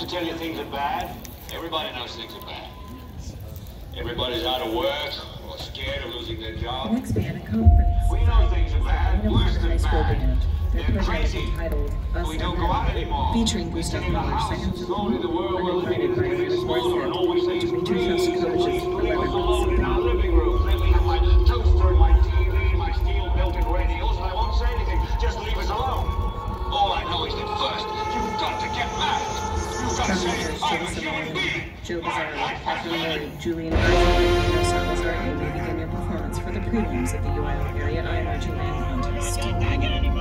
to tell you things are bad. Everybody knows things are bad. Everybody's out of work or scared of losing their The job. next band conference. We know things are bad, worse than bad. They're crazy. We don't go out anymore. featuring We Gustav sit in the Mahler's house. second Slowly the world we're living in is getting smaller and we see is Borthwick, trees, Demetrius leave us alone in our living room. Let me have my toaster and my TV, my steel-belted radios, and I won't say anything. Just leave us alone. All I know is that first, you've got to get mad. I'm a Joe being. Joe Bizarre, Catherine Murray, Julian and Dino Salazar, may begin your performance for the prelims of the UIL Area I Marching Band Contest.